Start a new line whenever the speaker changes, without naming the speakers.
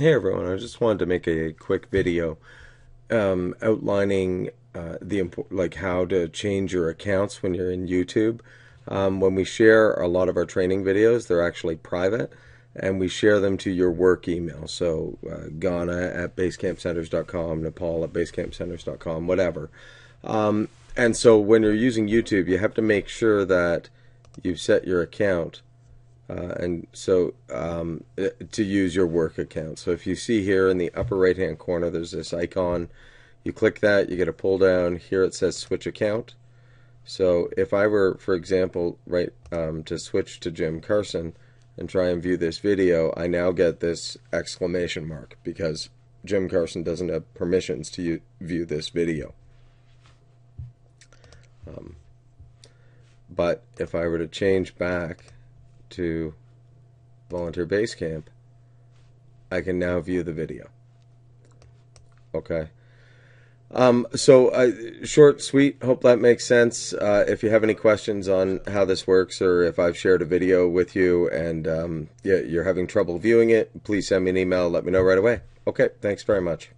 Hey everyone, I just wanted to make a quick video um, outlining uh, the like how to change your accounts when you're in YouTube. Um, when we share a lot of our training videos, they're actually private, and we share them to your work email. So uh, Ghana at basecampcenters.com, Nepal at basecampcenters.com, whatever. Um, and so when you're using YouTube, you have to make sure that you've set your account uh, and so um, uh, to use your work account. So if you see here in the upper right hand corner, there's this icon. You click that, you get a pull down. Here it says switch account. So if I were, for example, right um, to switch to Jim Carson and try and view this video, I now get this exclamation mark because Jim Carson doesn't have permissions to view this video. Um, but if I were to change back to Volunteer Base Camp, I can now view the video. Okay. Um, so, uh, short, sweet. Hope that makes sense. Uh, if you have any questions on how this works, or if I've shared a video with you and um, you're having trouble viewing it, please send me an email. Let me know right away. Okay. Thanks very much.